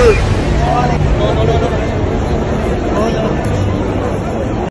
Good.